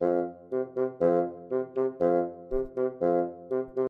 Thank you.